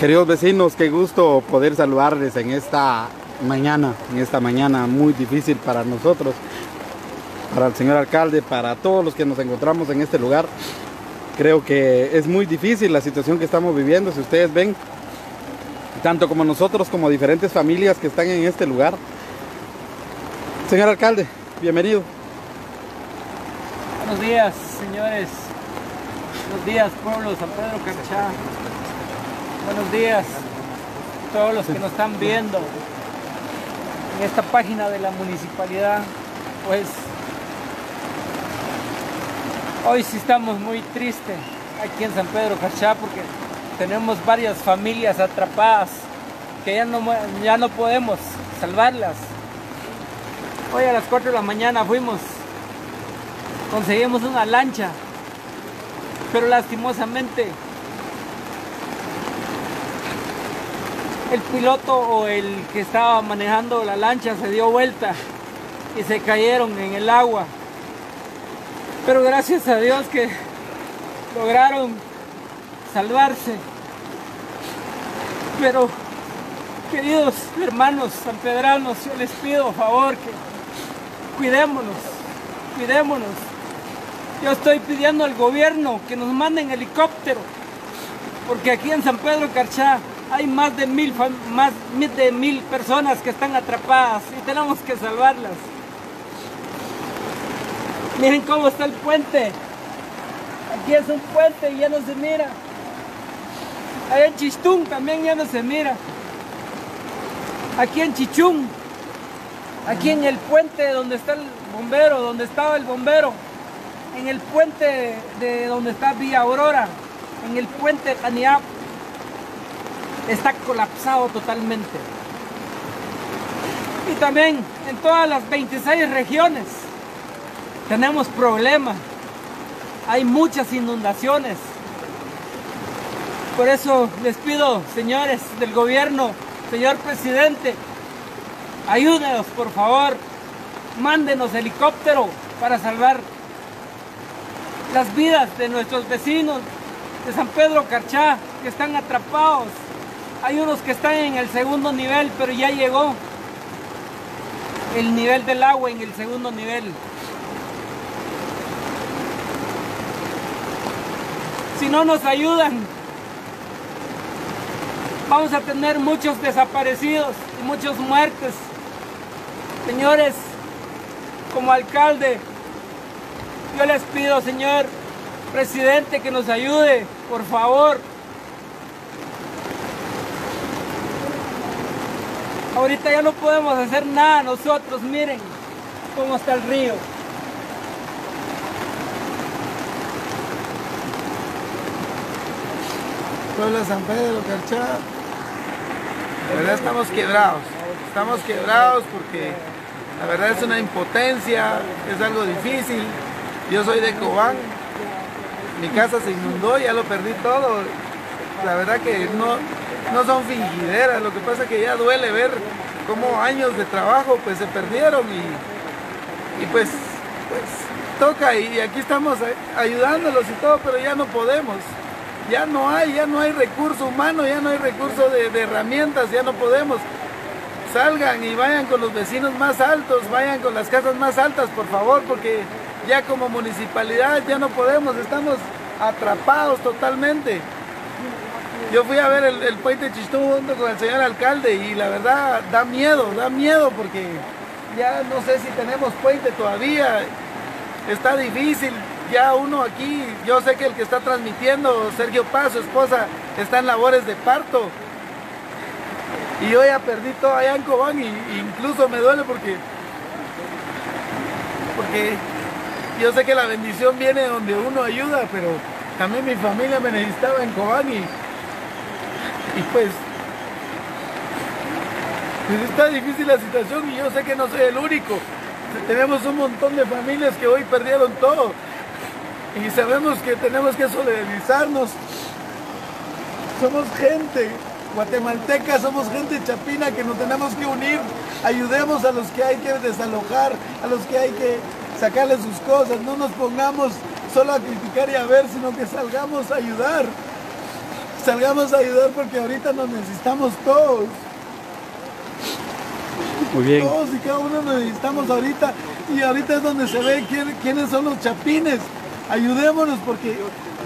Queridos vecinos, qué gusto poder saludarles en esta mañana, en esta mañana muy difícil para nosotros, para el señor alcalde, para todos los que nos encontramos en este lugar. Creo que es muy difícil la situación que estamos viviendo, si ustedes ven, tanto como nosotros, como diferentes familias que están en este lugar. Señor alcalde, bienvenido. Buenos días, señores. Buenos días, pueblo San Pedro Carchá. Buenos días a todos los que nos están viendo en esta página de la municipalidad. Pues hoy sí estamos muy tristes aquí en San Pedro Carchá porque tenemos varias familias atrapadas que ya no, ya no podemos salvarlas. Hoy a las 4 de la mañana fuimos, conseguimos una lancha, pero lastimosamente el piloto o el que estaba manejando la lancha se dio vuelta y se cayeron en el agua. Pero gracias a Dios que lograron salvarse. Pero, queridos hermanos sanpedranos, yo les pido favor que cuidémonos, cuidémonos. Yo estoy pidiendo al gobierno que nos manden helicóptero, porque aquí en San Pedro Carchá hay más de mil, más de mil personas que están atrapadas y tenemos que salvarlas. Miren cómo está el puente. Aquí es un puente y ya no se mira. Allá en Chistún también ya no se mira. Aquí en Chichún. Aquí en el puente donde está el bombero, donde estaba el bombero. En el puente de donde está Villa Aurora. En el puente de. Está colapsado totalmente. Y también en todas las 26 regiones tenemos problemas. Hay muchas inundaciones. Por eso les pido, señores del gobierno, señor presidente, ayúdenos por favor, mándenos helicóptero para salvar las vidas de nuestros vecinos de San Pedro Carchá que están atrapados. Hay unos que están en el segundo nivel, pero ya llegó el nivel del agua en el segundo nivel. Si no nos ayudan, vamos a tener muchos desaparecidos y muchos muertes. Señores, como alcalde, yo les pido, señor presidente, que nos ayude, por favor. Ahorita ya no podemos hacer nada nosotros, miren cómo está el río. Pueblo de San Pedro, Carchá, la verdad estamos quebrados, estamos quebrados porque la verdad es una impotencia, es algo difícil. Yo soy de Cobán, mi casa se inundó, ya lo perdí todo. La verdad que no, no son fingideras, lo que pasa es que ya duele ver cómo años de trabajo pues se perdieron y, y pues, pues toca y aquí estamos ayudándolos y todo, pero ya no podemos ya no hay, ya no hay recurso humano, ya no hay recurso de, herramientas, ya no podemos. Salgan y vayan con los vecinos más altos, vayan con las casas más altas, por favor, porque ya como municipalidad ya no podemos, estamos atrapados totalmente. Yo fui a ver el, puente Chistú junto con el señor alcalde y la verdad da miedo, da miedo porque ya no sé si tenemos puente todavía, está difícil, ya uno aquí, yo sé que el que está transmitiendo, Sergio Paz, su esposa, está en labores de parto. Y yo ya perdí todo allá en Cobán y, incluso me duele porque, porque yo sé que la bendición viene donde uno ayuda, pero también mi familia me necesitaba en Cobán y, y pues, pues está difícil la situación y yo sé que no soy el único. Tenemos un montón de familias que hoy perdieron todo y sabemos que tenemos que solidarizarnos. Somos gente guatemalteca, somos gente chapina que nos tenemos que unir. Ayudemos a los que hay que desalojar, a los que hay que sacarles sus cosas. No nos pongamos solo a criticar y a ver, sino que salgamos a ayudar. Salgamos a ayudar porque ahorita nos necesitamos todos. Muy bien. Todos y cada uno nos necesitamos ahorita. Y ahorita es donde se ve quién- quiénes son los chapines. Ayudémonos porque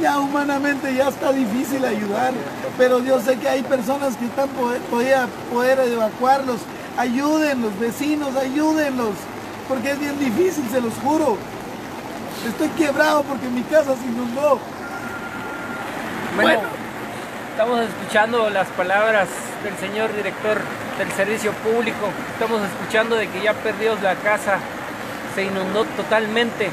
ya humanamente ya está difícil ayudar. Pero yo sé que hay personas que están poder, poder, poder evacuarlos. Ayúdenlos, vecinos, ayúdenlos. Porque es bien difícil, se los juro. Estoy quebrado porque mi casa se inundó. Bueno, estamos escuchando las palabras del señor director del servicio público. Estamos escuchando de que ya perdió la casa, se inundó totalmente.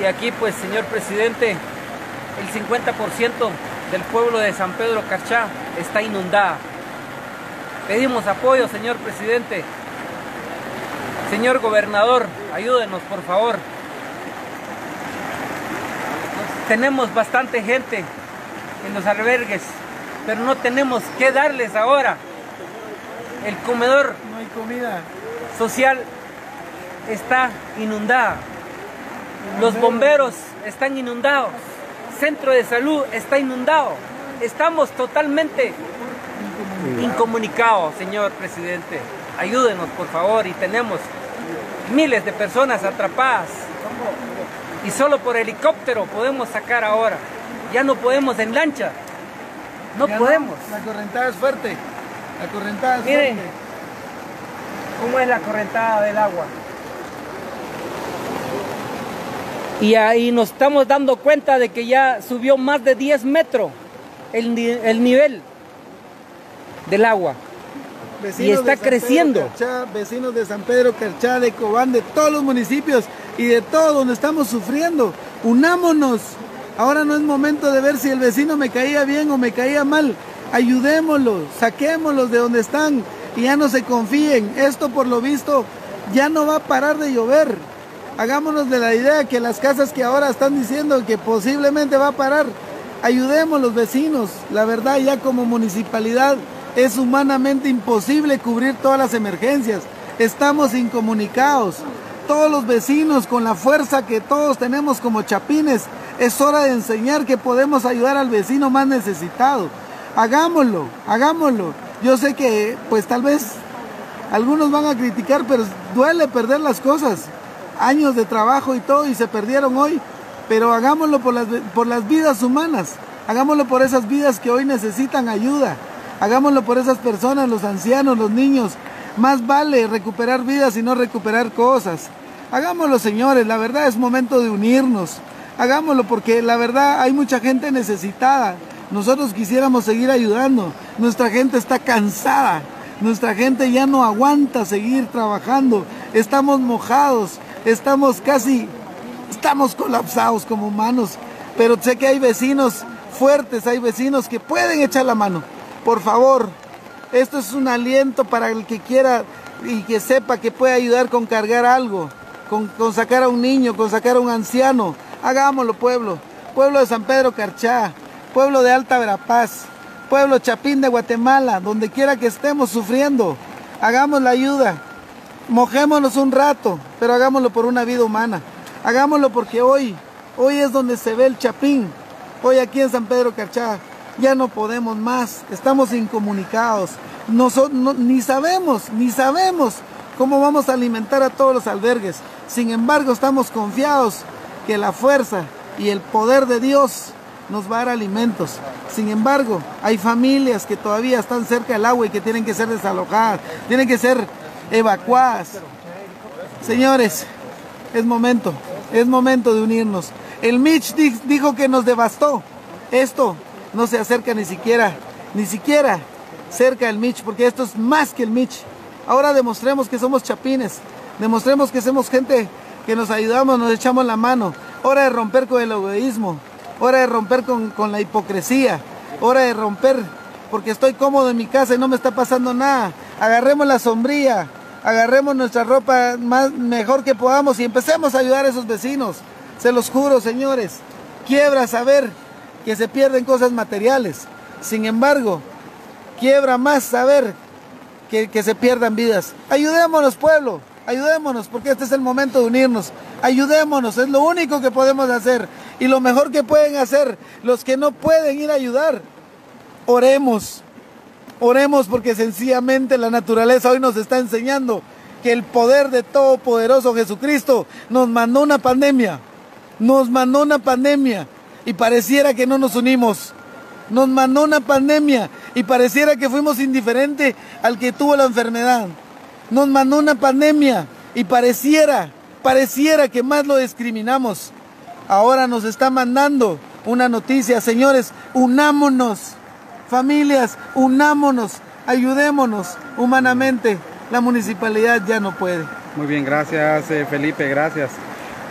Y aquí, pues, señor presidente, el 50% del pueblo de San Pedro Carchá está inundada. Pedimos apoyo, señor presidente. Señor gobernador, ayúdenos, por favor. Tenemos bastante gente en los albergues, pero no tenemos qué darles ahora. El comedor No hay comida. social está inundado. Los bomberos están inundados. Centro de salud está inundado. Estamos totalmente incomunicados, señor presidente. Ayúdenos, por favor, y tenemos miles de personas atrapadas. Y solo por helicóptero podemos sacar ahora. Ya no podemos en lancha. No Ya podemos. La correntada es fuerte. La correntada es Miren. fuerte. cómo es la correntada del agua. Y ahí nos estamos dando cuenta de que ya subió más de 10 metros el nivel del agua. Vecinos Y está de creciendo. Carchá, vecinos de San Pedro Carchá, de Cobán, de todos los municipios y de todo donde estamos sufriendo. Unámonos. Ahora no es momento de ver si el vecino me caía bien o me caía mal. Ayudémoslos, saquémoslos de donde están y ya no se confíen. Esto por lo visto ya no va a parar de llover. Hagámonos de la idea que las casas que ahora están diciendo que posiblemente va a parar, ayudemos los vecinos. La verdad ya como municipalidad es humanamente imposible cubrir todas las emergencias. Estamos incomunicados. Todos los vecinos con la fuerza que todos tenemos como chapines, es hora de enseñar que podemos ayudar al vecino más necesitado. Hagámoslo, hagámoslo. Yo sé que pues tal vez algunos van a criticar, pero duele perder las cosas. Años de trabajo y todo y se perdieron hoy. Pero hagámoslo por las, por las vidas humanas. Hagámoslo por esas vidas que hoy necesitan ayuda. Hagámoslo por esas personas, los ancianos, los niños. Más vale recuperar vidas y no recuperar cosas. Hagámoslo, señores. La verdad es momento de unirnos. Hagámoslo porque la verdad hay mucha gente necesitada. Nosotros quisiéramos seguir ayudando. Nuestra gente está cansada. Nuestra gente ya no aguanta seguir trabajando. Estamos mojados. Estamos casi, estamos colapsados como humanos. Pero sé que hay vecinos fuertes, hay vecinos que pueden echar la mano. Por favor, esto es un aliento para el que quiera y que sepa que puede ayudar con cargar algo, con, sacar a un niño, con sacar a un anciano. Hagámoslo, pueblo. Pueblo de San Pedro Carchá, pueblo de Alta Verapaz, pueblo Chapín de Guatemala, donde quiera que estemos sufriendo. Hagamos la ayuda. Mojémonos un rato, pero hagámoslo por una vida humana. Hagámoslo porque hoy, hoy es donde se ve el Chapín. Hoy aquí en San Pedro Carchá ya no podemos más, estamos incomunicados. No- ni sabemos, ni sabemos cómo vamos a alimentar a todos los albergues. Sin embargo, estamos confiados que la fuerza y el poder de Dios nos va a dar alimentos. Sin embargo, hay familias que todavía están cerca del agua y que tienen que ser desalojadas, tienen que ser evacuadas. Señores, es momento, es momento de unirnos. El Mitch di- dijo que nos devastó. Esto no se acerca ni siquiera, ni siquiera cerca del Mitch, porque esto es más que el Mitch. Ahora demostremos que somos chapines, demostremos que somos gente que nos ayudamos, nos echamos la mano. Hora de romper con el egoísmo, hora de romper con, con la hipocresía, hora de romper porque estoy cómodo en mi casa y no me está pasando nada. Agarremos la sombría, agarremos nuestra ropa más mejor que podamos y empecemos a ayudar a esos vecinos. Se los juro, señores. Quiebra saber que se pierden cosas materiales. Sin embargo, quiebra más saber que, que se pierdan vidas. Ayudémonos, pueblo. Ayudémonos, porque este es el momento de unirnos. Ayudémonos, es lo único que podemos hacer. Y lo mejor que pueden hacer los que no pueden ir a ayudar, oremos. Oremos porque sencillamente la naturaleza hoy nos está enseñando que el poder de Todopoderoso Jesucristo nos mandó una pandemia. Nos mandó una pandemia y pareciera que no nos unimos. Nos mandó una pandemia y pareciera que fuimos indiferentes al que tuvo la enfermedad. Nos mandó una pandemia y pareciera, pareciera que más lo discriminamos. Ahora nos está mandando una noticia, señores, unámonos, familias, unámonos, ayudémonos humanamente. La municipalidad ya no puede. Muy bien, gracias eh, Felipe, gracias.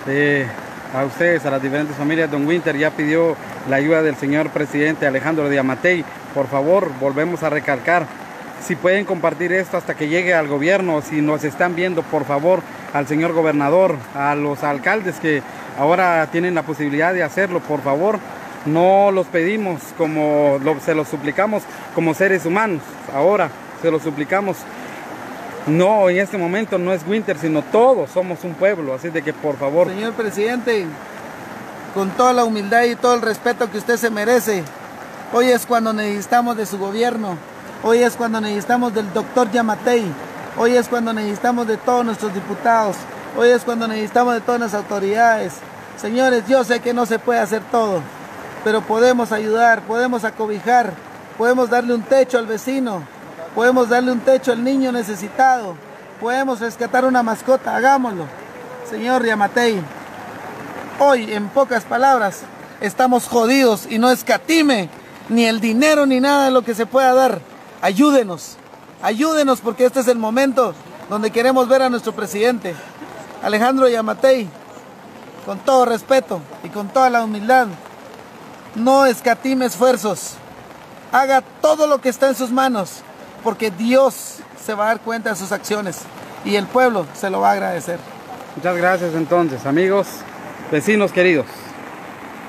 Eh, a ustedes, a las diferentes familias. Don Winter ya pidió la ayuda del señor presidente Alejandro Diamatei. Por favor, volvemos a recalcar, si pueden compartir esto hasta que llegue al gobierno, si nos están viendo, por favor, al señor gobernador, a los alcaldes que ahora tienen la posibilidad de hacerlo, por favor, no los pedimos como se los suplicamos como seres humanos, ahora se los suplicamos. No, en este momento no es Winter, sino todos somos un pueblo, así de que por favor. Señor presidente, con toda la humildad y todo el respeto que usted se merece, hoy es cuando necesitamos de su gobierno, hoy es cuando necesitamos del doctor Yamatei, hoy es cuando necesitamos de todos nuestros diputados, hoy es cuando necesitamos de todas las autoridades. Señores, yo sé que no se puede hacer todo, pero podemos ayudar, podemos acobijar, podemos darle un techo al vecino, podemos darle un techo al niño necesitado, podemos rescatar una mascota, hagámoslo. Señor Yamatei, hoy en pocas palabras estamos jodidos y no escatime ni el dinero ni nada de lo que se pueda dar. Ayúdenos, ayúdenos porque este es el momento donde queremos ver a nuestro presidente, Alejandro Yamatei, con todo respeto y con toda la humildad. No escatime esfuerzos. Haga todo lo que está en sus manos, porque Dios se va a dar cuenta de sus acciones y el pueblo se lo va a agradecer. Muchas gracias entonces, amigos, vecinos queridos.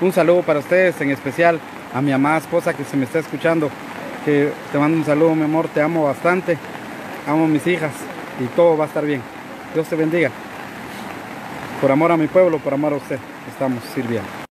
Un saludo para ustedes, en especial a mi amada esposa que se me está escuchando. Que te mando un saludo, mi amor, te amo bastante. Amo a mis hijas y todo va a estar bien. Dios te bendiga. Por amor a mi pueblo, por amor a usted, estamos sirviendo.